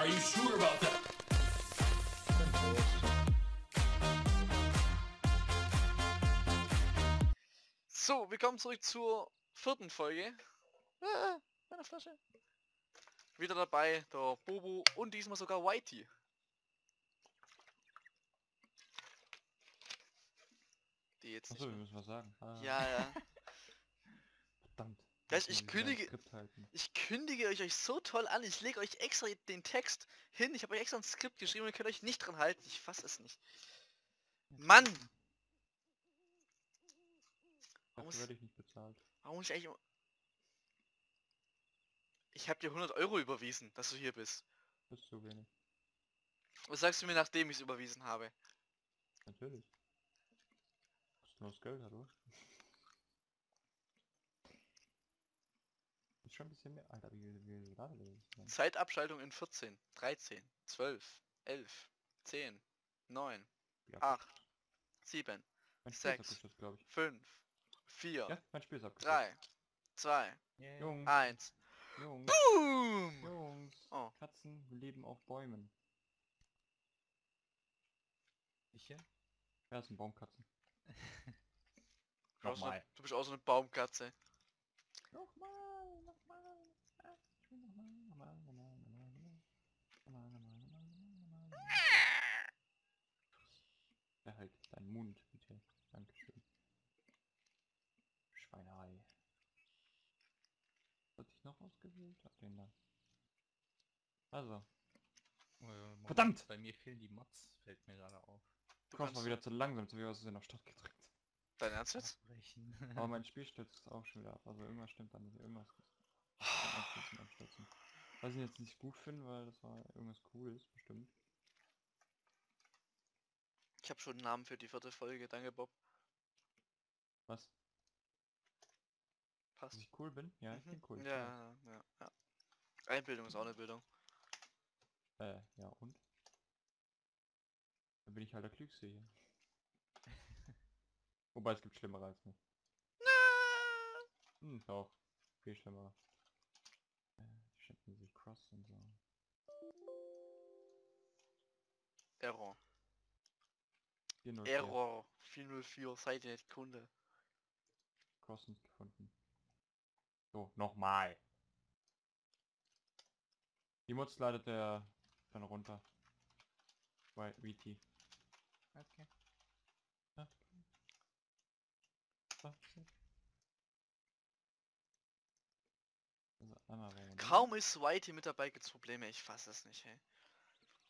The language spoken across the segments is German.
Are you sure about that? So, willkommen zurück zur vierten Folge. Ah, meine Flasche. Wieder dabei der Bobo und diesmal sogar Whitey. Die jetzt Achso, wir müssen was sagen. Ah, Ja, ja. Verdammt. Muss ich kündige-. Ich kündige euch, euch so toll an. Ich lege euch extra den Text hin. Ich habe euch extra ein Skript geschrieben und ihr könnt euch nicht dran halten. Ich fasse es nicht. Mann! Muss- werde ich nicht bezahlt. Warum ich eigentlich... Ich habe dir 100 Euro überwiesen, dass du hier bist. Das ist zu wenig. Was sagst du mir, nachdem ich es überwiesen habe? Natürlich. Das Geld, hallo? Schon ein bisschen mehr. Alter, wie wie wie gerade das? Zeitabschaltung in 14, 13, 12, 11, 10, 9, Ja, 8, 7, mein Spiel ist sechs. abgestürzt, glaube ich. 5, 4, Ja, mein Spiel ist abgestürzt. 3, 2, Jungs, 1. Jungs, Boom! Jungs. Oh. Katzen leben auf Bäumen. Ich hier? Ja, das sind Baumkatzen. Du bist auch so eine- Nochmal. Du bist auch so eine Baumkatze. Nochmal. Ah, Ich will nochmal, nochmal, nochmal, nochmal, nochmal. Nochmal, nochmal, nochmal, nochmal, nochmal. Behalt deinen Mund, bitte. Dankeschön. Schweinerei. Hat ich noch ausgewählt? Ach, den da. Also, Äh, Verdammt! Bei mir fehlen die Mods, fällt mir gerade auf. Du war kannst wieder zu langsam, jetzt habe ich aus Versehen auf Start gedrückt. dein Ernst jetzt? Aber mein Spiel stürzt auch schon wieder ab. Also irgendwas stimmt da nicht. Irgendwas ist abstürzen, abstürzen. Was ich jetzt nicht gut finde, weil das war irgendwas cooles, bestimmt. Ich habe schon einen Namen für die vierte Folge. Danke, Bob. Was? Dass Passt. ich cool bin? Ja, ich Mhm. bin cool. Ja, ja, ja, ja. Einbildung ist auch eine Bildung. Äh, ja und? Dann bin ich halt der Klügste hier. Wobei es gibt schlimmere als mich. Hm, doch. Viel schlimmer. Äh, schimpfen sich Cross und so. Error. 404. Error. 404. Seid ihr nicht Kunde. Cross nicht gefunden. So, nochmal. Die Mods leitet er dann runter. Bei VT. Okay. So, so. Also. Kaum ist Whitey mit dabei, gibt's Probleme. Ich fasse es nicht, hey.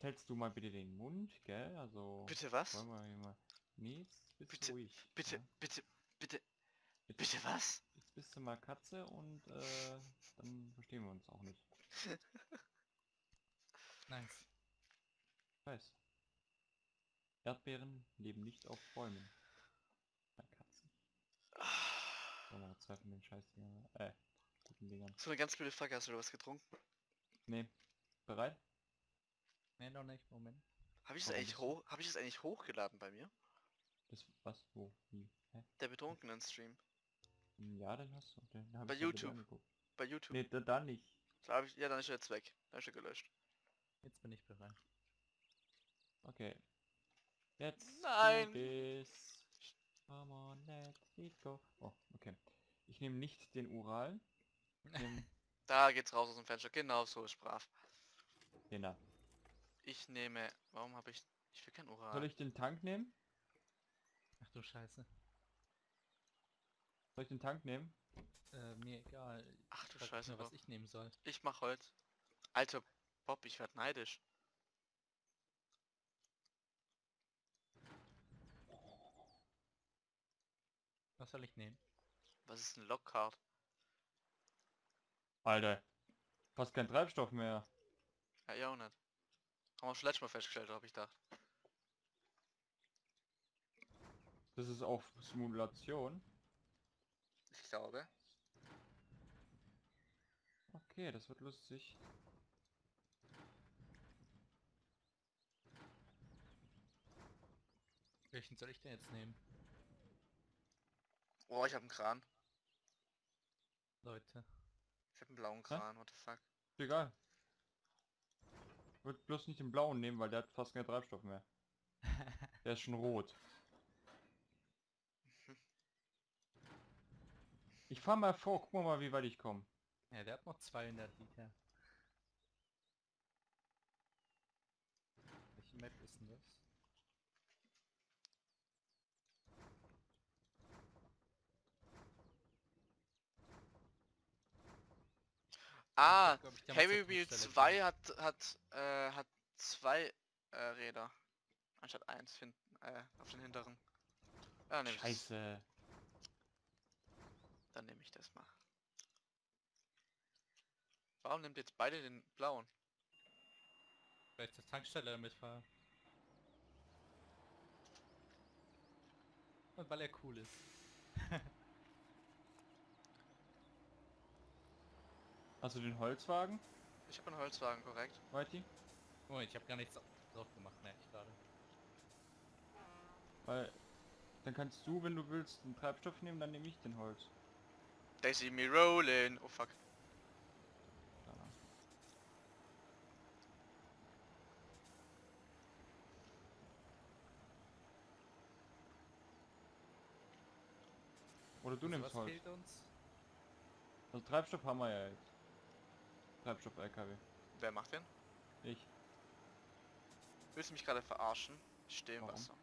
Hältst du mal bitte den Mund, gell? Also. Bitte was? Wollen wir hier mal. Nee, jetzt bist Bitte, ruhig. Bitte, ja? bitte, bitte, Jetzt, bitte was? Jetzt bist du mal Katze und äh, dann verstehen wir uns auch nicht. Nice. Weiß. Erdbeeren leben nicht auf Bäumen. Bei Katzen. So, noch zwei von den Scheißdingern. Äh, guten Dingern. So eine ganz blöde Frage, hast du was getrunken? Nee. Bereit? Nee, noch nicht. Moment. Habe ich eigentlich hoch, habe ich es eigentlich hochgeladen bei mir? Das was? Wo? Wie? Hä? Der betrunkenen Stream. Hm, Ja, dann hast du. Den hab Bei ich YouTube. Bei YouTube. Nee, da, da nicht. Da hab ich, ja, dann ist er jetzt weg. Dann ist er gelöscht. Jetzt bin ich bereit. Okay. Let's Nein. this. Come on, let it go. Oh, okay. Ich nehme nicht den Ural. Da geht's raus aus dem Fenster. Genau so ist brav. da. Ich nehme. Warum habe ich. Ich will kein Uran. Soll ich den Tank nehmen? Ach du Scheiße. Soll ich den Tank nehmen? Äh, mir egal. Ach du Scheiße, was ich nehmen soll. Ich mach Holz. Alter Bob, ich werd neidisch. Was soll ich nehmen? Was ist ein Lockhart? Alter. Fast kein Treibstoff mehr. Ja, ja auch nicht. Haben wir schon letztes Mal festgestellt, habe ich gedacht. Das ist auf Simulation. Ich glaube. Okay, das wird lustig. Welchen soll ich denn jetzt nehmen? Oh, ich habe einen Kran. Leute. Ich habe einen blauen Kran, what the fuck. Egal. Wird bloß nicht den blauen nehmen, weil der hat fast keinen Treibstoff mehr. Der ist schon rot. Ich fahr mal vor, guck mal, wie weit ich komme. Ja, der hat noch 200 Liter. Welche Map ist denn das? Ah, ich, Heavy Wheel Tankstelle 2 hat, hat, äh, hat zwei äh, Räder. Anstatt eins hinten, äh, auf den hinteren. Ja, nehm ich. Scheiße. Dann nehme ich das mal. Warum nimmt jetzt beide den blauen? Vielleicht zur Tankstelle damit fahren. Und weil er cool ist. Hast du den Holzwagen, Ich habe einen Holzwagen, korrekt. Whitey? Moment, ich habe gar nichts drauf gemacht, merke ich gerade. Weil dann kannst du, wenn du willst, den Treibstoff nehmen, dann nehme ich den Holz. They see me rolling. Oh fuck. Da. Oder du Also nimmst was Holz. fehlt uns? Also Treibstoff haben wir ja jetzt. Treibstoff LKW. Wer macht den? Ich. Willst du mich gerade verarschen? Ich stehe im Warum? Wasser.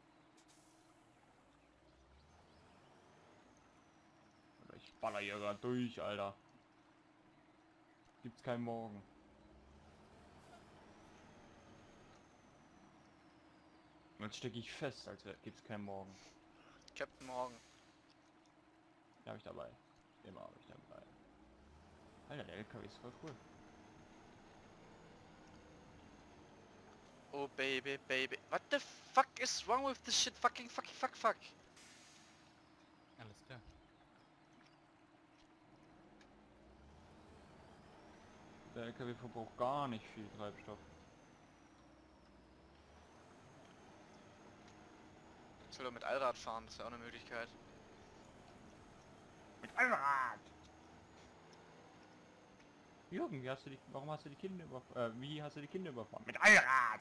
Ich baller hier gerade durch, Alter. Gibt's keinen Morgen. Jetzt stecke ich fest, als gibt's keinen Morgen. Captain Morgan. Den habe ich dabei. Immer habe ich dabei. Alter, der LKW ist voll cool. Oh baby, baby. What the fuck is wrong with this shit? Fucking fucking fuck fuck. Alles klar. Der LKW verbraucht gar nicht viel Treibstoff. Ich will doch mit Allrad fahren, das wäre auch eine Möglichkeit. Mit Allrad! Jürgen, wie hast du die, warum hast du die Kinder überfahren? Äh, wie hast du die Kinder überfahren? Mit Allrad!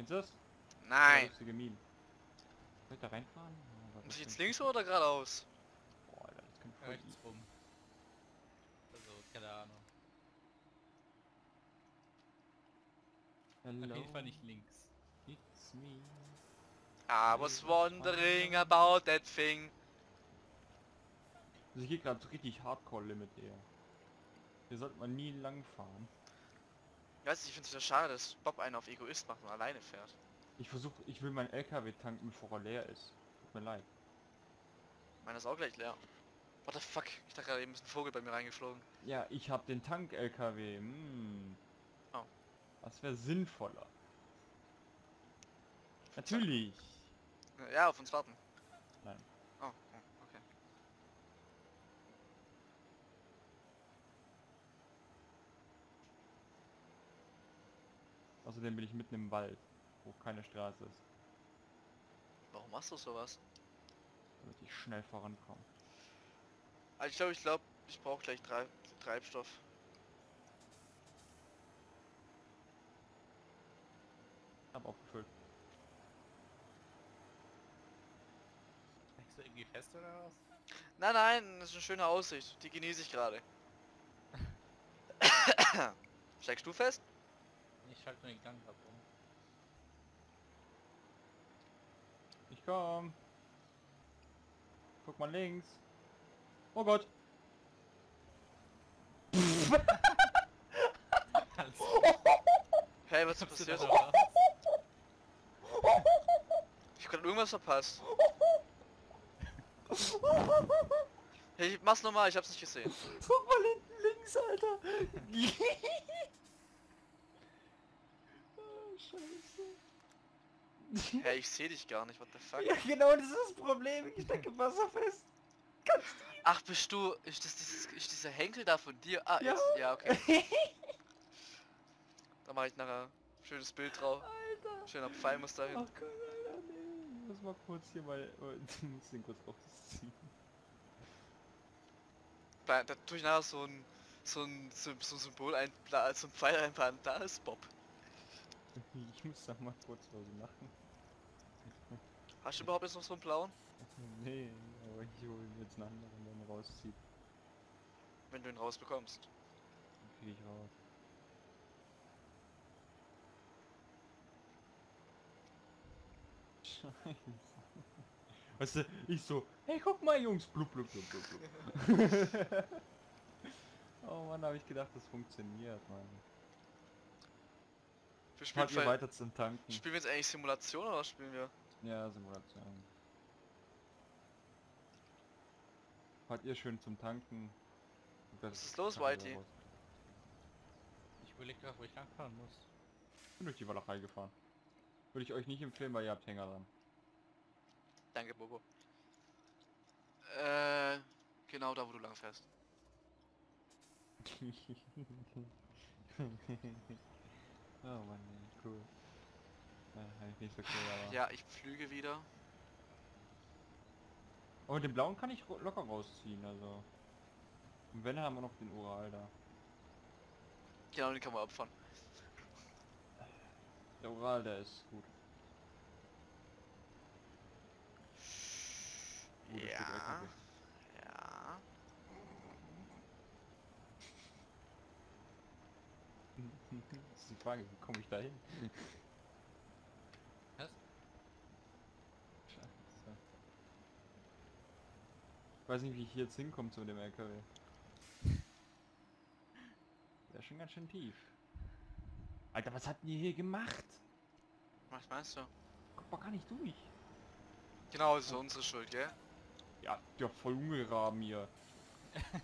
Kennst du das? Nein. Lustige Meme. Soll ich da reinfahren? Oh, Muss ich jetzt links oder geradeaus? Boah, Alter, das kann voll Rechts rum. Also, keine Ahnung. Hello, Auf jeden Fall nicht links. It's me. I was wondering about that thing. Also hier gerade so richtig Hardcore-Limit eher. Hier sollte man nie lang fahren. Ich weiß nicht, ich finde es wieder schade, dass Bob einen auf Egoist macht und alleine fährt. Ich versuche, ich will meinen LKW tanken, bevor er leer ist. Tut mir leid. Meiner ist auch gleich leer. What the fuck? Ich dachte gerade eben ist ein Vogel bei mir reingeflogen. Ja, ich habe den Tank-LKW. Hm. Oh. Das wäre sinnvoller. Natürlich. Ja, auf uns warten. Nein. Oh, oh okay. Außerdem bin ich mitten im Wald, wo keine Straße ist, Warum machst du sowas? damit ich schnell vorankomme. Also ich glaube, ich glaube, ich brauche gleich Treib Treibstoff. Hab aufgefüllt. Hängst du irgendwie fest oder was? Nein, nein, das ist eine schöne Aussicht. Die genieße ich gerade. Steigst du fest? Ich schalte nur den Gang ab um. Ich komm. Guck mal links. Oh Gott. Hey, was ist passiert? raus? Ich hab grad irgendwas verpasst. Hey, ich mach's nochmal, ich hab's nicht gesehen. Guck mal hinten links, Alter. oh, scheiße. Hey, ich sehe dich gar nicht, what the fuck? Ja, genau, das ist das Problem. Ich stecke wasserfest. Ach, bist du, ist das dieses, ist dieser Henkel da von dir? Ah, Ja. jetzt, ja, okay. Da mache ich nachher ein schönes Bild drauf. Alter. Schöner Pfeilmuster Ach hin. Gott, Alter, nee. Ich muss mal kurz hier mal... Du musst den kurz rausziehen. Da, da tue ich nachher so ein, so ein, so, so ein Symbol ein, so ein Pfeil einplanen. Da ist Bob. Ich muss da mal kurz was machen. Hast du überhaupt jetzt noch so einen blauen? Nee, aber ich hole ihn jetzt einen anderen, der ihn rauszieht. Wenn du ihn rausbekommst. Dann krieg ich raus. Scheiße. Weißt du, ich so, hey guck mal Jungs, blub blub blub blub blub. oh Mann, habe ich gedacht, das funktioniert, Mann. Wir spielen, Fahrt ihr weiter zum Tanken? spielen wir jetzt eigentlich Simulation oder was spielen wir? Ja, Simulation. Fahrt ihr schön zum Tanken? Was ist los, ich Whitey? Ich überlege gerade, wo ich langfahren muss. bin durch die Walachei gefahren. Würde ich euch nicht empfehlen, weil ihr habt Hänger dran. Danke, Bobo. Äh, genau da, wo du lang fährst. oh Mann, cool. Ja, hab ich nicht so cool. Ja, ich pflüge wieder. Aber den blauen kann ich locker rausziehen, also... Und wenn, haben wir noch den Ural da. Genau, den kann man opfern. Der Ural, der ist gut. Gutes Stück Ja. Ja. Das ist die Frage, wie komme ich da hin? Was? Scheiße. Ich weiß nicht, wie ich jetzt hinkomme zu dem LKW. Der ist schon ganz schön tief. Alter, was habt ihr hier gemacht? Was meinst du? Kommt mal gar nicht durch. Genau, das ist unsere Schuld, gell? Ja, der voll umgeraben hier.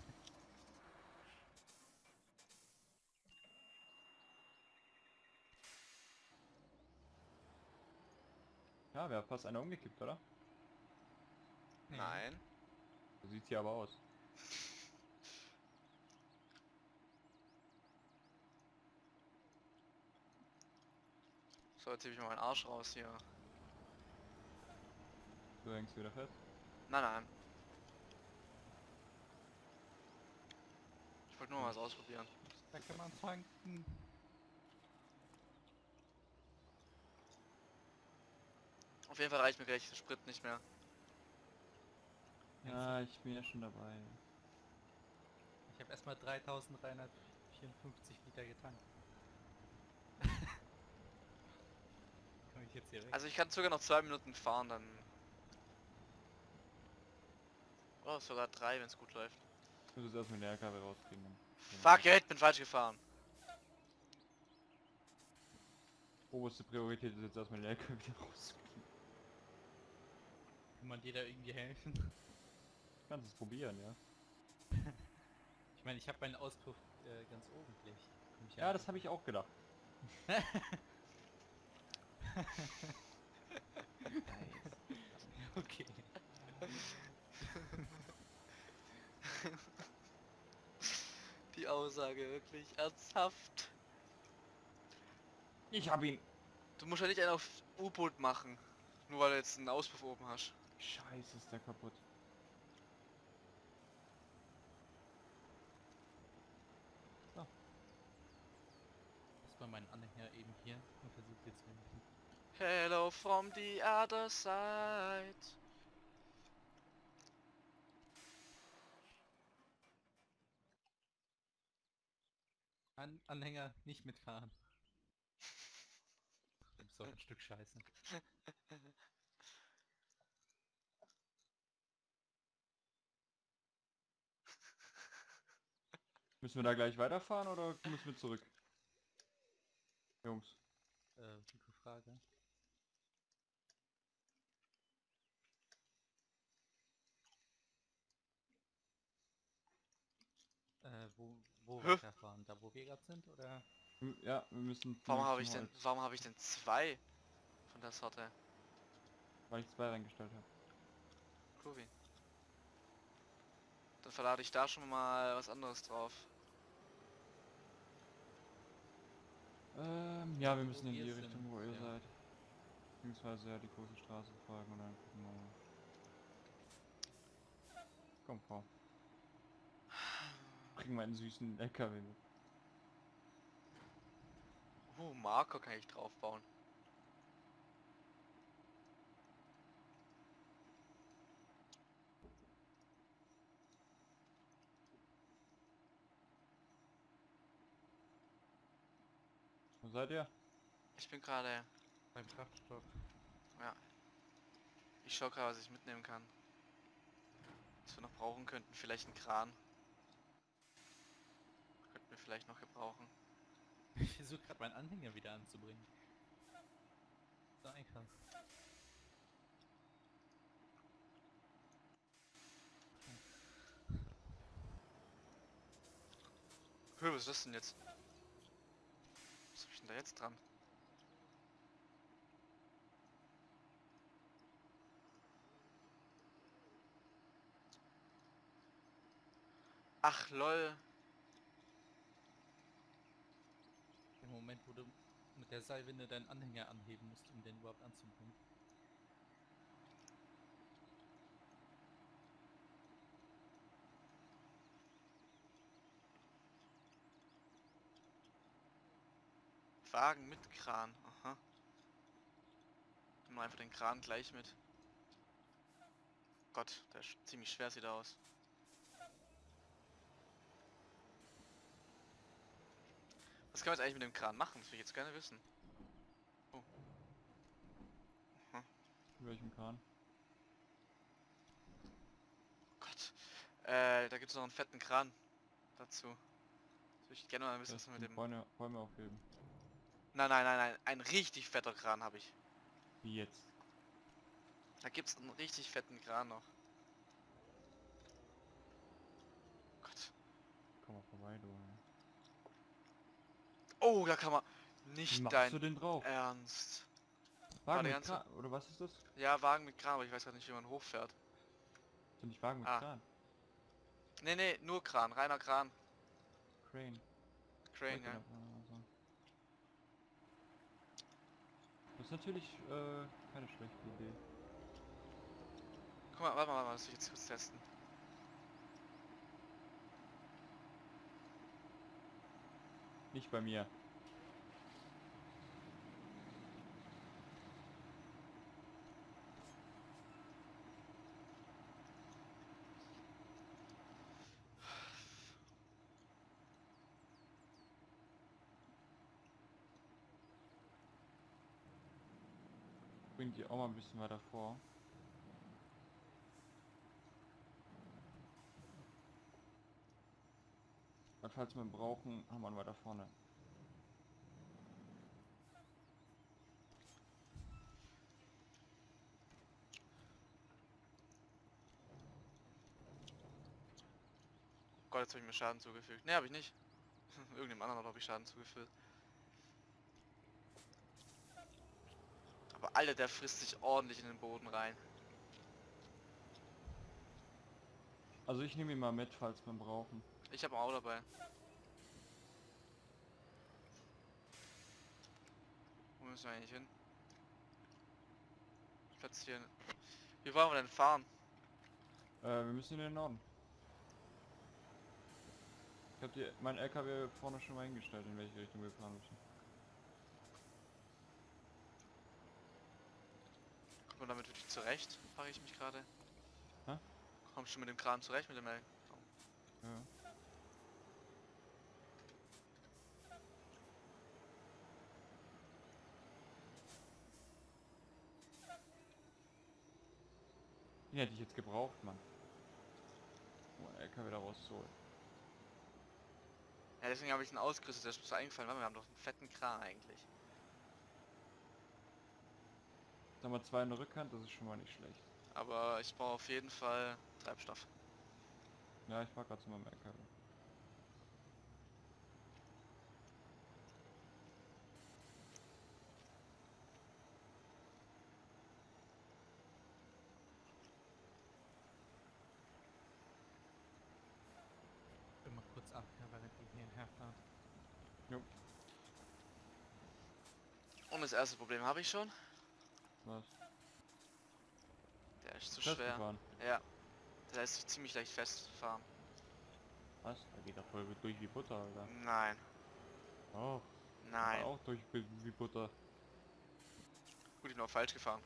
Ja, wäre fast einer umgekippt, oder? Nein. So sieht's hier aber aus. So, jetzt zieh ich mal meinen Arsch raus hier. Du hängst wieder fest. Nein, nein. Ich wollte nur mal was ausprobieren. Da kann man tanken. Auf jeden Fall reicht mir gleich der Sprit nicht mehr. Ja, ich bin ja schon dabei. Ich habe erstmal 3354 Liter getankt. Komm ich jetzt hier weg? Also ich kann sogar noch zwei Minuten fahren, dann... Oh, sogar drei, wenn es gut läuft. Ich muss jetzt erstmal den LKW rauskriegen. dann- Fuck it, bin falsch gefahren. Oberste Priorität ist jetzt erstmal den LKW wieder rauskriegen. Kann man dir da irgendwie helfen? Kannst es probieren, ja? Ich meine, ich habe meinen Auspuff äh, ganz oben gleich. Ja, das habe ich auch gedacht. Okay. Die Aussage wirklich ernsthaft. Ich hab ihn. Du musst ja nicht einen auf U-Boot machen. Nur weil du jetzt einen Auspuff oben hast. Scheiße, ist der kaputt. Erstmal meinen Anhänger eben hier und versucht jetzt irgendwie. Hello from the other side. An Anhänger nicht mitfahren. Doch ein Stück Scheiße. Müssen wir da gleich weiterfahren oder müssen wir zurück? Jungs. Äh, gute Frage. Äh, wo, wo Hä? weiterfahren? Da wo wir gerade sind oder? Hm, Ja, wir müssen. Warum habe ich denn, warum habe ich denn zwei von der Sorte? Weil ich zwei reingestellt habe. Groovy. Dann verlade ich da schon mal was anderes drauf. Ähm, ja, wir Wo müssen in wir die sind, Richtung, wo ihr ja. seid. Beziehungsweise ja die große Straße folgen und dann gucken wir mal. Komm, Frau. Bring meinen süßen LKW. Uh, Marker kann ich drauf bauen. Wo seid ihr? Ich bin gerade... Beim Kraftstoff. Ich schau gerade, was ich mitnehmen kann. Was wir noch brauchen könnten. Vielleicht ein Kran. Wir vielleicht noch gebrauchen. Ich versuche gerade meinen Anhänger wieder anzubringen. So einfach. Hö, was ist das denn jetzt? Was hab ich denn da jetzt dran? Ach lol. Im Moment, wo du mit der Seilwinde deinen Anhänger anheben musst, um den überhaupt anzubringen. Wagen mit Kran. Aha. Nimm einfach den Kran gleich mit. Gott, der ist ziemlich schwer sieht aus. Was kann man jetzt eigentlich mit dem Kran machen? Das will ich jetzt gerne wissen. Oh. Aha. In welchem Kahn? Gott. Äh, da gibt es noch einen fetten Kran dazu. Das würde ich gerne mal wissen, was mit dem... Bäume, Bäume aufheben. Nein, nein, nein, nein. Ein richtig fetter Kran habe ich. Wie jetzt? Da gibt es einen richtig fetten Kran noch. Gott. Komm mal vorbei, du. ey. Oh, da kann man... Wie Nicht machst dein du den drauf? Ernst. Wagen mit Kran, oder was ist das? Ja, Wagen mit Kran, aber ich weiß gerade nicht, wie man hochfährt. Doch nicht Wagen mit Ah. Kran. Nee, nee, nur Kran, reiner Kran. Crane. Crane, ja. Das ist natürlich äh, keine schlechte Idee. Guck mal, warte mal, warte mal, das will ich jetzt kurz testen. Nicht bei mir. Bringt die auch mal ein bisschen weiter vor. Weil falls wir ihn brauchen, haben wir ihn weiter vorne. Gott, jetzt habe ich mir Schaden zugefügt. Ne, habe ich nicht. Irgendeinem anderen habe ich Schaden zugefügt. Aber Alter, der frisst sich ordentlich in den Boden rein. Also ich nehme ihn mal mit, falls wir ihn brauchen. Ich habe auch dabei. Wo müssen wir eigentlich hin? Platzieren. Wie wollen wir denn fahren? Äh, wir müssen in den Norden. Ich habe mein LKW vorne schon mal hingestellt, in welche Richtung wir fahren müssen. Kommt man damit wirklich zurecht? Frage ich mich gerade. Hä? Kommst du mit dem Kran zurecht mit dem L? Ja. Den hätte ich jetzt gebraucht, Mann. Um einen LKW da rauszuholen. Ja, deswegen habe ich ihn ausgerüstet, der ist mir so eingefallen, weil wir haben doch einen fetten Kran eigentlich. Jetzt haben wir zwei in der Rückhand, das ist schon mal nicht schlecht. Aber ich brauche auf jeden Fall Treibstoff. Ja, ich fahr gerade zu meinem LKW. Immer kurz ab, ja, während ihr hierher fahrt. Und das erste Problem habe ich schon. Was? Der ist zu schwer. Ja. Der lässt sich ziemlich leicht festfahren. Was? Da geht er voll durch wie Butter, Alter. Nein. Oh, Nein. auch durch wie Butter. Gut, ich bin auch falsch gefahren.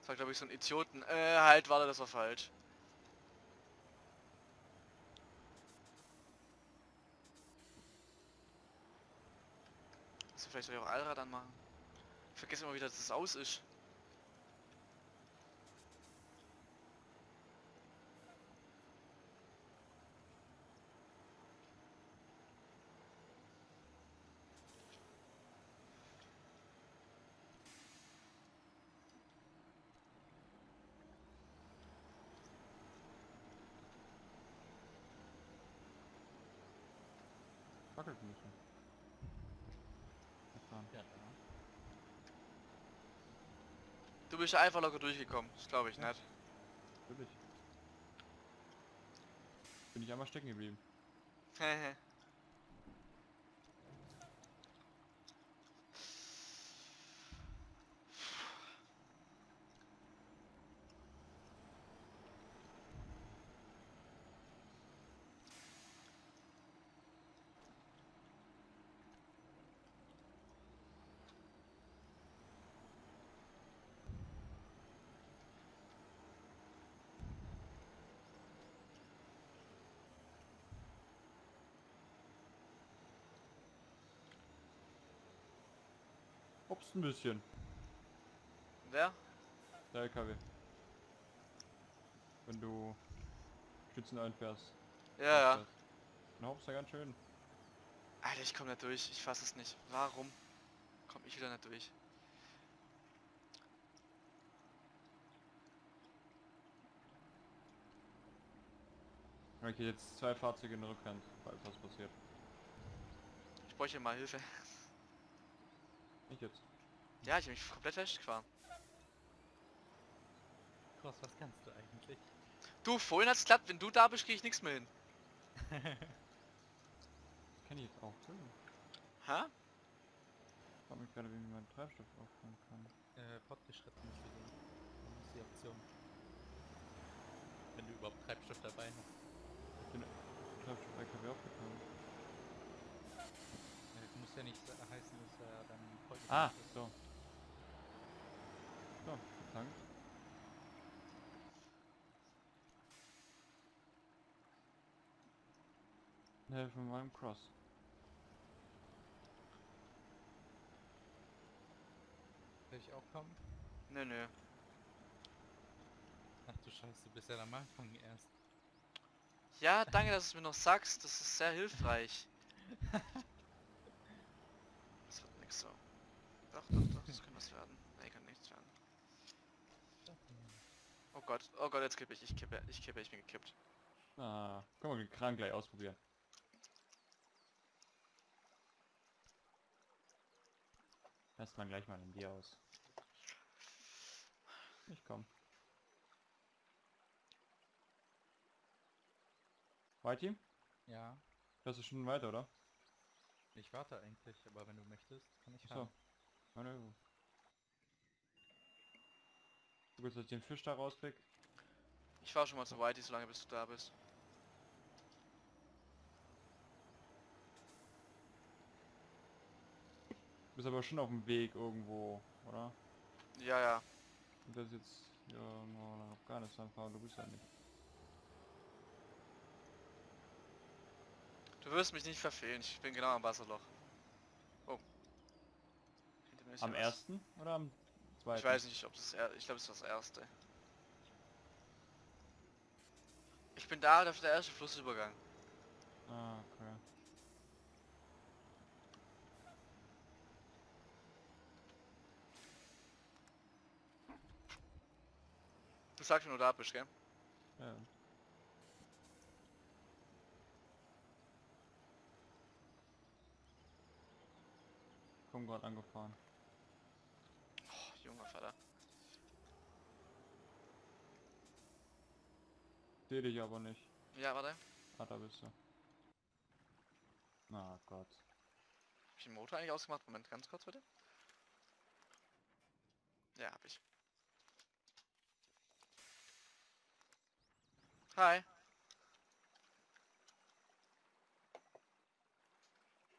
Das war glaube ich so ein Idioten. Äh, halt, warte, das war falsch. Vielleicht soll ich auch Allrad anmachen. Ich vergesse immer wieder, dass es aus ist. Wackelt ein bisschen. Erfahren. Ja, da. Du bist ja einfach locker durchgekommen. Das glaube ich Ja. nicht. Natürlich. Bin ich einmal stecken geblieben. Ups, ein bisschen. Wer? Der LKW. Wenn du Stützen einfährst. Ja, ja. Dann hoppst du ganz schön. Alter, ich komme nicht durch. Ich fasse es nicht. Warum komme ich wieder nicht durch? Okay, jetzt zwei Fahrzeuge in der Rückhand, falls was passiert. Ich bräuchte mal Hilfe. Nicht jetzt. Ja, ich habe mich komplett festgefahren. Cross, was kannst du eigentlich? Du, vorhin hat's geklappt. Wenn du da bist, kriege ich nichts mehr hin. Das kann ich jetzt auch tun. Hä? Ich frage mich gerade, wie man meinen Treibstoff auffangen kann. Äh, fortgeschritten ist wieder. Das ist die Option. Wenn du überhaupt Treibstoff dabei hast. Den Treibstoff LKW aufgefangen. Äh, muss ja nicht heißen, dass er dann voll Ah, ist. so. Getankt. Helfen von meinem Cross. Soll ich auch kommen? Nö, nö. Ach du Scheiße, du bist ja am Anfang erst. Ja, danke, dass du es mir noch sagst. Das ist sehr hilfreich. Das wird nix so. Doch, doch, doch, das kann was werden. Nee, kann nichts werden. Oh Gott, oh Gott, jetzt kippe ich, ich kippe, ich kippe, ich bin gekippt. Ah, können wir den Kran gleich ausprobieren. Lässt man gleich mal in dir aus. Ich komm. Whitey? Ja, Das ist schon weiter, oder? ich warte eigentlich, aber wenn du möchtest, kann ich Ach so. fahren. Du willst jetzt den Fisch da rauskrieg? Ich fahr schon mal zu Whitey, solange bis du da bist. Du bist aber schon auf dem Weg irgendwo, oder? Ja, ja. Und das jetzt ja, nach Afghanistan fahren, du bist ja nicht. Du wirst mich nicht verfehlen, ich bin genau am Wasserloch. Oh. Am ersten oder am zweiten? Ich weiß nicht, ob das er ich glaube, es ist das erste. Ich bin da, auf der erste Flussübergang. Ah, okay. Du sagst mir nur da bist, gell? Ja. Komm gerade angefahren. Oh, junger Vater. Seh dich aber nicht. Ja, warte. Ah, da bist du. Na Gott. Hab ich den Motor eigentlich ausgemacht? Moment, ganz kurz bitte. Ja, hab ich. Hi.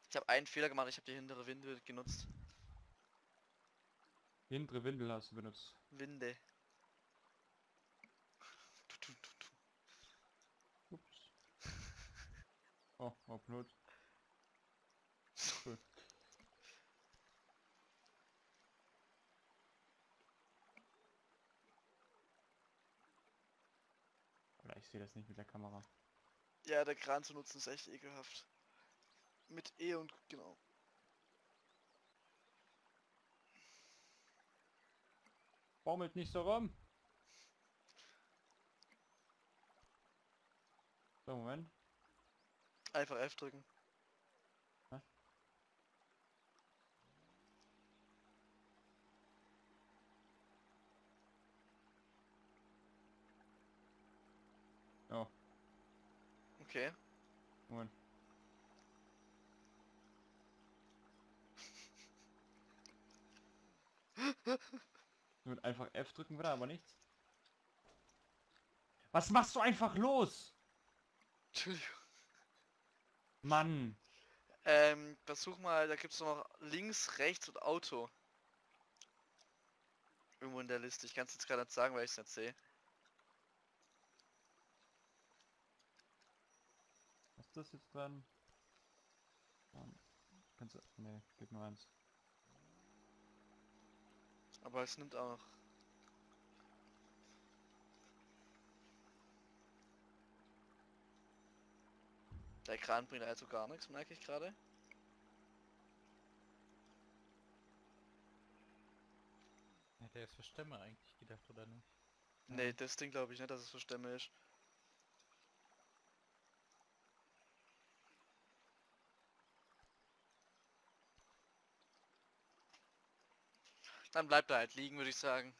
Ich habe einen Fehler gemacht, ich habe die hintere Winde genutzt. Hintere Windel hast du benutzt. Winde. Ups. Oh, oh Blut. Cool. Oder ich sehe das nicht mit der Kamera. Ja, der Kran zu nutzen ist echt ekelhaft. Mit E und genau. Baumelt nicht so rum. So, Moment. Einfach F drücken. Hä? Oh, Okay. Moment. Mit einfach F drücken würde aber nichts. Was machst du einfach los? Entschuldigung. Mann. Ähm, versuch mal, da gibt's noch links, rechts und Auto. Irgendwo in der Liste. Ich kann es jetzt gerade nicht sagen, weil ich es nicht sehe. Was ist das jetzt dran? Kannst du... Nee, geht nur eins. Aber es nimmt auch. Der Kran bringt also gar nichts, merke ich gerade. Ja, der ist für Stämme eigentlich gedacht, oder nicht? Nee, das Ding glaube ich nicht, dass es für Stämme ist. Dann bleibt er halt liegen, würde ich sagen.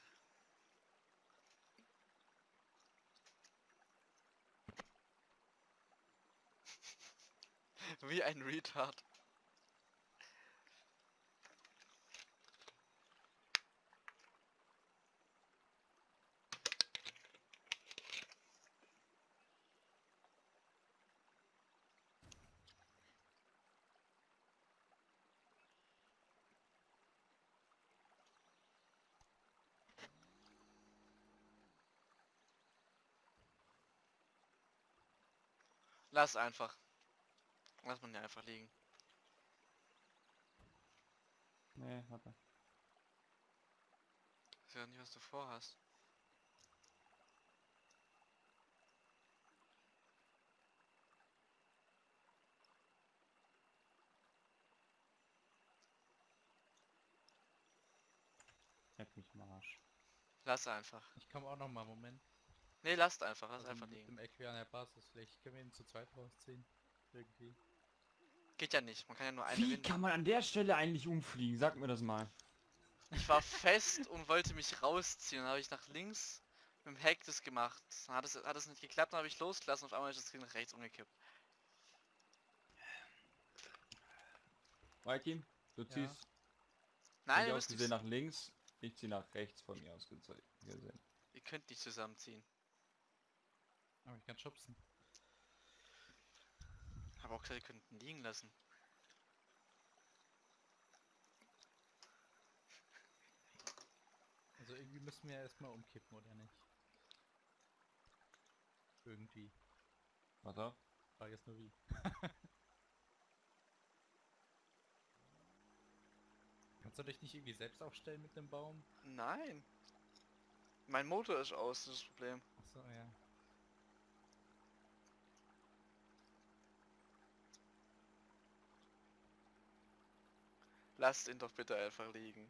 Wie ein Retard. Lass einfach. Lass man ja einfach liegen. Nee, warte. Ich weiß ja nicht, was du vorhast. Leck mich am Arsch. Lass einfach. Ich komme auch noch mal, Moment. Nee, lasst einfach, lass Also einfach mit liegen. dem Eck an der Basis. Vielleicht können wir ihn zu zweit rausziehen. Irgendwie. Geht ja nicht, man kann ja nur eine Wie Winde. kann man an der Stelle eigentlich umfliegen? Sag mir das mal. Ich war fest und wollte mich rausziehen. Dann habe ich nach links mit dem Heck das gemacht. Dann hat es, hat es nicht geklappt, dann habe ich losgelassen und auf einmal ist das Ding nach rechts umgekippt. Mikey, du Ja. ziehst Nein, von ihr müsst gesehen nach links, ich zieh nach rechts von mir aus gesehen. ihr könnt nicht zusammenziehen. Aber ich kann schubsen. Habe auch gesagt, ihr könnt ihn liegen lassen. Also irgendwie müssen wir erstmal umkippen, oder nicht? Irgendwie. Warte. Frage ist nur wie. Kannst du dich nicht irgendwie selbst aufstellen mit dem Baum? Nein. Mein Motor ist aus, das ist das Problem. Achso, ja. Lasst ihn doch bitte einfach liegen.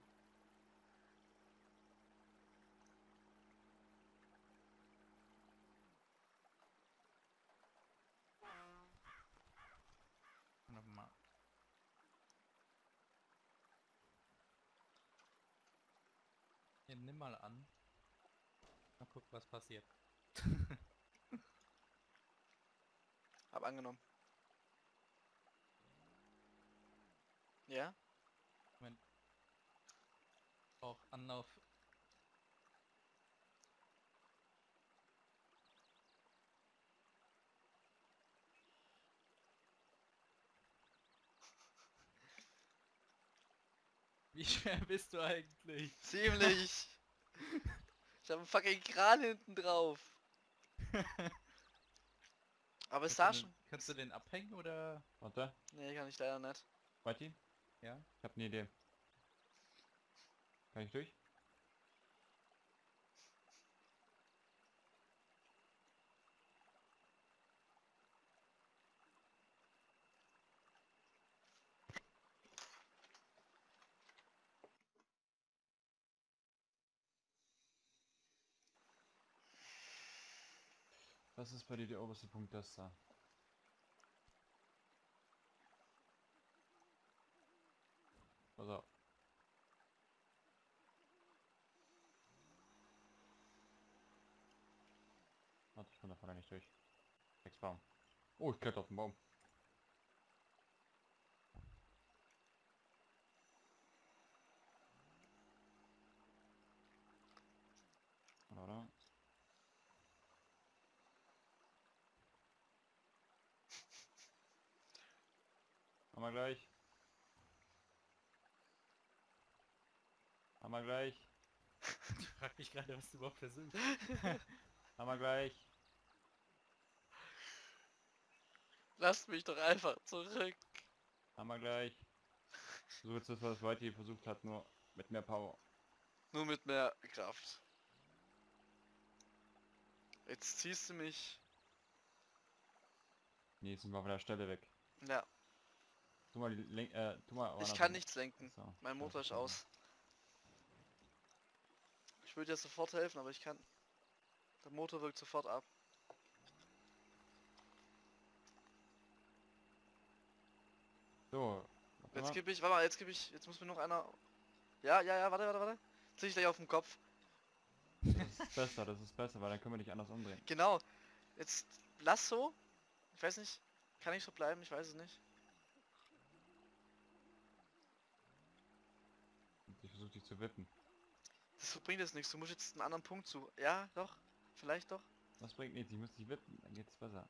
Nochmal. Ja, nimm mal an. Mal gucken, was passiert. Hab angenommen. Ja? Auch Anlauf. Wie schwer bist du eigentlich? Ziemlich. ich habe einen fucking Kran hinten drauf. Aber es sah Kannst du schon. den- Kannst du den abhängen oder? Warte, Nee, kann ich leider nicht. Whitey, Ja? ich habe eine Idee. Kann ich durch? Was ist bei dir der oberste Punkt, das da? Pass auf. Komme da nicht durch. Sechs Baum. Oh, ich kletter auf den Baum. Oder? Haben wir gleich. Haben wir gleich. Ich frag mich gerade, was du überhaupt versuchst. Haben wir gleich. Lasst mich doch einfach zurück. Haben wir gleich. So jetzt das, was Whitey versucht hat, nur mit mehr Power. Nur mit mehr Kraft. Jetzt ziehst du mich. Nee, jetzt sind wir von der Stelle weg. Ja, Tu mal die Len äh, tu mal ich kann nichts lenken. So, Mein Motor ist aus. Ich würde dir sofort helfen, aber ich kann. Der Motor wirkt sofort ab. So. Jetzt gebe ich, warte mal, jetzt gebe ich, jetzt muss mir noch einer. Ja, ja, ja, warte, warte, warte. Zieh ich gleich auf den Kopf. Das ist besser, das ist besser, weil dann können wir dich anders umdrehen. Genau. Jetzt lass so. Ich weiß nicht. Kann ich so bleiben? Ich weiß es nicht. Ich versuche dich zu wippen. Das bringt jetzt nichts. Du musst jetzt einen anderen Punkt zu. Ja, doch. Vielleicht doch. Das bringt nichts, ich muss dich wippen, dann geht's besser.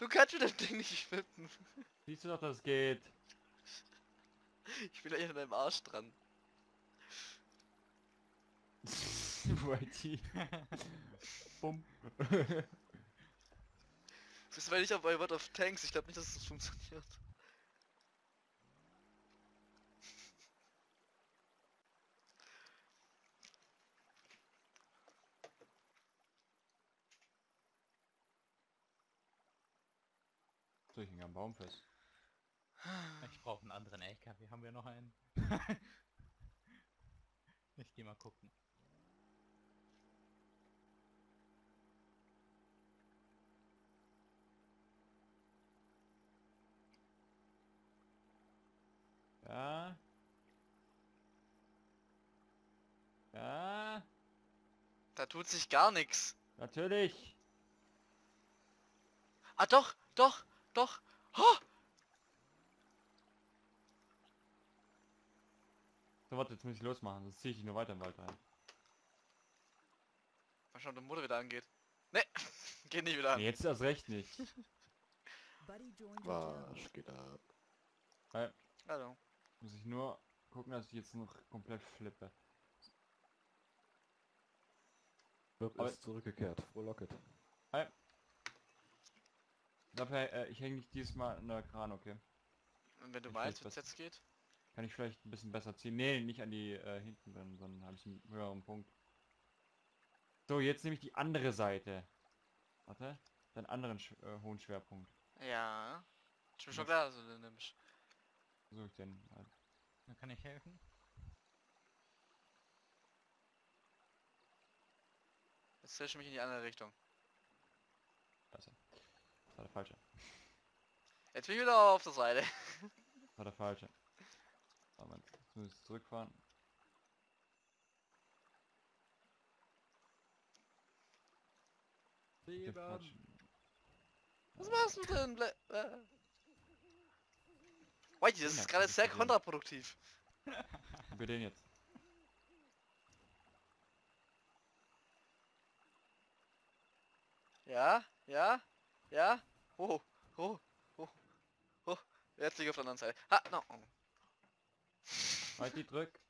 Du kannst mit dem Ding nicht wippen. Siehst du doch, dass es geht. Ich bin ja an deinem Arsch dran. Whitey. Bumm. Das ist weil ich auch bei World of Tanks. Ich glaube nicht, dass das funktioniert. Ich hänge am Baum fest. Ich brauche einen anderen LKW. Haben wir noch einen? ich geh mal gucken. Ja. Ja. Da tut sich gar nichts. Natürlich. Ah doch, doch, doch. Oh! So, warte, jetzt muss ich losmachen, sonst ziehe ich dich nur weiter im Wald rein. Mal schauen, ob der Motor wieder angeht. Ne, geht nicht wieder an. Nee, jetzt erst recht nicht. Was geht ab? Weil, Hallo. muss ich nur gucken, dass ich jetzt noch komplett flippe. Wirb ist zurückgekehrt. Frohlocket. Dafür, äh, ich hänge dich diesmal an der Kran, okay? Und wenn du Ich meinst, weiß, wie es jetzt geht. Kann ich vielleicht ein bisschen besser ziehen? Nee, nicht an die äh, hinten drin, sondern habe ich einen höheren Punkt. So, jetzt nehme ich die andere Seite. Warte. Den anderen sch äh, hohen Schwerpunkt. Ja. Ist mir schon Was? klar, dass du den nimmst. Versuche ich den. Dann kann ich helfen. Jetzt stellst du mich in die andere Richtung. War der falsche. Jetzt bin ich wieder auf der Seite. Das war der falsche. Moment, jetzt muss ich zurückfahren. Was machst du denn? Ble äh. Whitey, das ist gerade sehr kontraproduktiv. Über den jetzt. Ja, ja, ja. Oh, oh, oh, oh. Jetzt liege ich auf der anderen Seite. Ha, no. Halt die drück.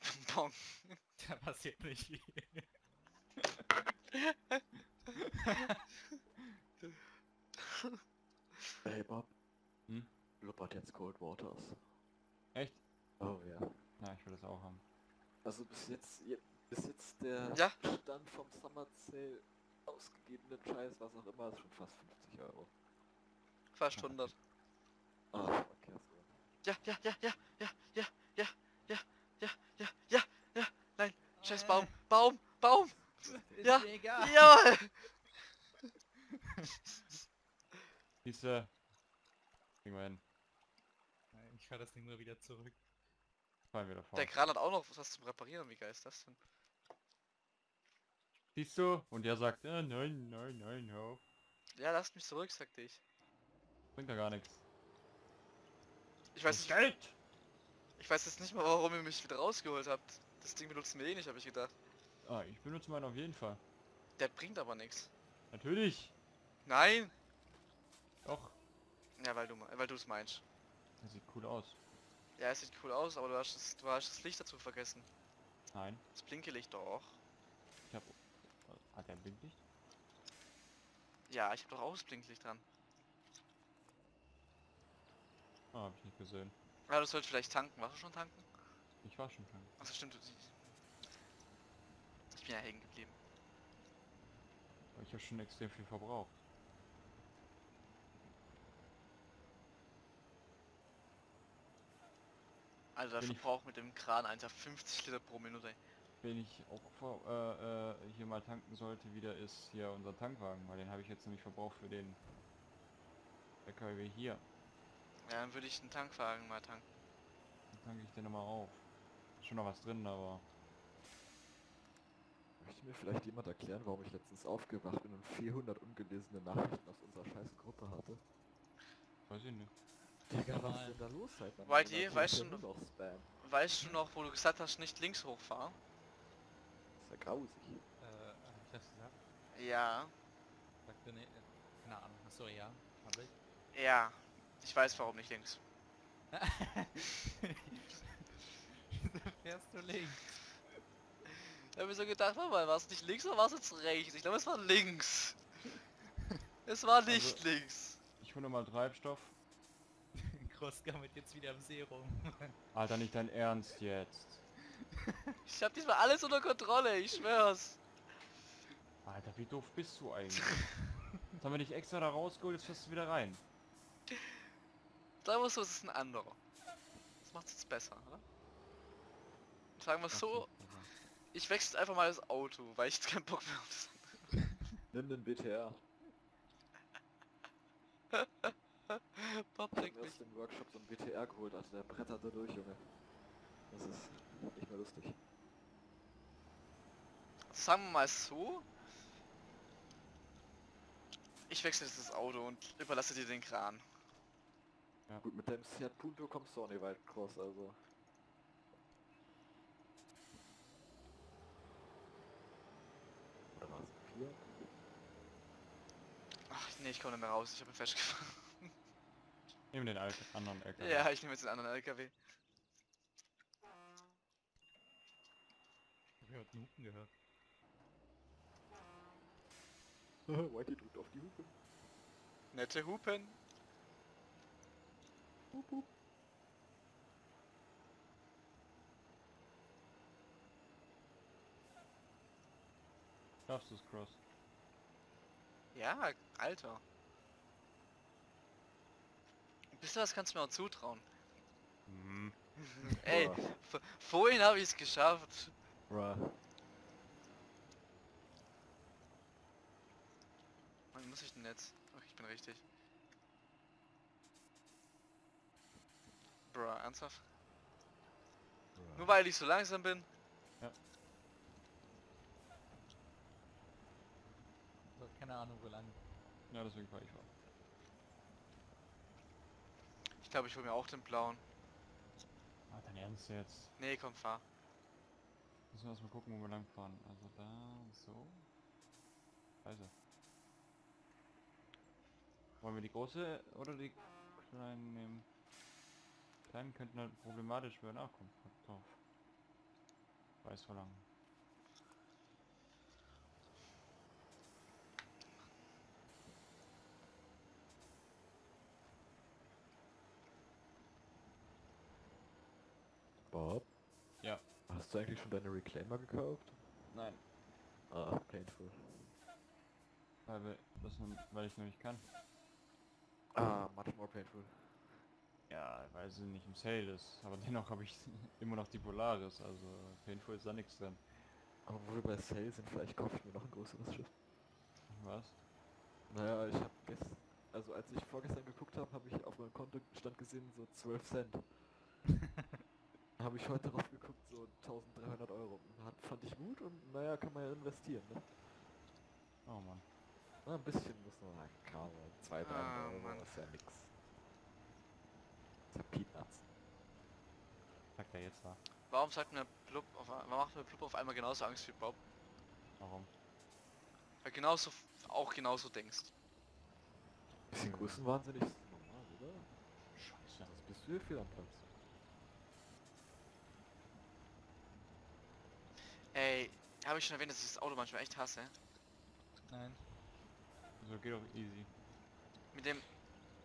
Bong. Da passiert nicht viel. Hey Bob. Hm? Blubbert jetzt Cold Waters. Echt? Oh ja. Na, ich will das auch haben. Also bis jetzt, je- bis jetzt der Ja. Stand vom Summer Sale ausgegebenen Scheiß, was auch immer, ist schon fast 50 Euro. Fast 100. Ah, okay, so. Ja, ja, ja, ja, ja, ja, ja, ja, ja, ja, ja, ja. Nein, scheiß Baum, Baum, Baum. Ist Ja, mir egal. Jawohl. Wir hin. Nein, Ich fahr das Ding nur wieder zurück. Fallen wir. Der Kran hat auch noch was zum Reparieren. Wie geil ist das denn? Siehst du? Und der sagt, äh, nein, nein, nein, hör auf. Ja, lasst mich zurück, sagte ich. Bringt ja gar nichts. Ich weiß nicht, Geld! ich weiß jetzt nicht mal, warum ihr mich wieder rausgeholt habt. Das Ding benutzen wir eh nicht, habe ich gedacht. Ah, ich benutze meinen auf jeden Fall. Der bringt aber nichts. Natürlich! Nein! Doch. Ja, weil du weil du es meinst. Das sieht cool aus. Ja, es sieht cool aus, aber du hast das, du hast das Licht dazu vergessen. Nein. Das Blinkelicht doch. Ich hab... Hat der ein Blinklicht? Ja, ich habe doch auch das Blinklicht dran. Ah, hab ich nicht gesehen. Ja, du sollst vielleicht tanken. Warst du schon tanken? Ich war schon krank. Achso, stimmt. Du, ich bin ja hängen geblieben. Aber ich habe schon extrem viel verbraucht. Also der Verbrauch mit dem Kran einfach 50 Liter pro Minute. Wen ich auch äh, äh, hier mal tanken sollte wieder ist hier unser Tankwagen, weil den habe ich jetzt nämlich verbraucht für den LKW hier. Ja, dann würde ich den Tankwagen mal tanken. Dann tanke ich den nochmal auf. Ist schon noch was drin, aber Möchte mir vielleicht jemand erklären, warum ich letztens aufgewacht bin und 400 ungelesene Nachrichten aus unserer scheiß Gruppe hatte? weiß ich nicht. Digga, was ist denn da los einem Whitey, weißt du- nur noch Spam. Weißt du noch, wo du gesagt hast, nicht links hochfahren? Ja grausig. Äh, hab ich das gesagt? Ja. Sagte ne, äh, keine Ahnung. Achso, ja. Hab ich. Ja. Ich weiß warum nicht links. Fährst du links? Ich habe mir so gedacht, warte mal, war es nicht links oder war es jetzt rechts? Ich glaube, es war links. Es war nicht Also- links. Ich hole mal Treibstoff. Cross gammelt jetzt wieder am See rum. Alter, nicht dein Ernst jetzt. Ich habe diesmal alles unter Kontrolle, ich schwör's. Alter, wie doof bist du eigentlich? Jetzt haben wir dich extra da rausgeholt, jetzt fährst du wieder rein. Sagen wir so, es ist ein anderer. Das macht es jetzt besser, oder? Sagen wir so, ich wechsle einfach mal das Auto, weil ich jetzt keinen Bock mehr auf das Nimm den BTR. Bob hab mich. aus dem Workshop so ein BTR geholt, Alter, der brettert da durch, Junge. Das ist nicht mehr lustig. Sagen wir mal so. Ich wechsle jetzt das Auto und überlasse dir den Kran. Gut, mit deinem Seat Punto kommst du auch nicht weit cross, also. Oder war es vier? Ach nee, ich komme nicht mehr raus, ich habe ihn festgefahren. Nehmen den anderen LKW. Ja, ich nehme jetzt den anderen LKW. Ich hab heute Nuken gehört. Whitey drückt auf die Hupe. Nette Hupen. Hup, hup. Schaffst du es, Cross? Ja, Alter. Wisst ihr was, kannst du mir auch zutrauen. Mhm. Ey, vorhin habe ich es geschafft. Bruh. Wann muss ich denn jetzt? Ach, ich bin richtig. Bro, ernsthaft? Nur weil ich so langsam bin? So, keine Ahnung wo lang. Ja, deswegen fahr ich auch. Ich glaube, ich hole mir auch den blauen. Ah, dein Ernst jetzt? Nee, komm, fahr. Müssen wir erstmal gucken, wo wir lang fahren. Also da, so. Scheiße. Wollen wir die große oder die kleinen nehmen. Kleinen könnten halt problematisch werden. Ach komm, drauf. Weiß verlangen. Bob? Hast du eigentlich schon deine Reclaimer gekauft? Nein. Ah, painful. Weil, wir das weil ich noch nicht kann. Ah, much more painful. Ja, weil sie nicht im Sale ist. Aber dennoch habe ich immer noch die Polaris. Also Painful ist da nichts drin. Aber wo wir bei Sale sind, vielleicht kaufe ich mir noch ein größeres Schiff. Was? Naja, ich habe gestern, also als ich vorgestern geguckt habe, habe ich auf meinem Kontostand gesehen so 12 Cent. Habe ich heute drauf geguckt, so 1300 Euro. Hat, fand ich gut und naja, kann man ja investieren, ne? Oh Mann. Na, ein bisschen muss man sagen, kaum 2, 3 Ah, Euro, Mann. ist ja nix. Ist ja Peanuts. Sagt er jetzt da. Warum sagt mir Blub auf, warum macht mir Blub auf einmal genauso Angst wie Bob? Warum? Weil genauso auch genauso denkst. Bisschen größenwahnsinnig ist normal, oder? Scheiße. Sonst bist du hier viel am Platz. Ey, habe ich schon erwähnt, dass ich das Auto manchmal echt hasse? Nein. So geht doch easy. Mit dem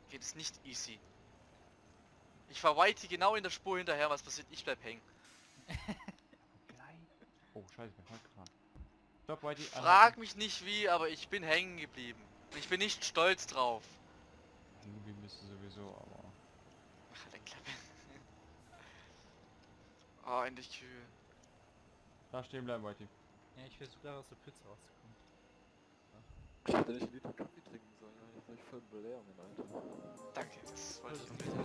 geht es nicht easy. Ich fahr Whitey genau in der Spur hinterher, was passiert? Ich bleib hängen. Oh scheiße, ich bin falsch gefahren. Stopp, Whitey. Frag mich nicht wie, aber ich bin hängen geblieben. Und ich bin nicht stolz drauf. Irgendwie bist du sowieso, aber... Ach, halt Klappe. oh, endlich Kühe. Da stehen bleiben, Whitey. Ja, ich versuche gerade aus der Pütze rauszukommen. Ich hätte nicht einen Liter Kaffee trinken sollen, ich soll ich voll belehren, Alter. Danke, das wollte ich unbedingt.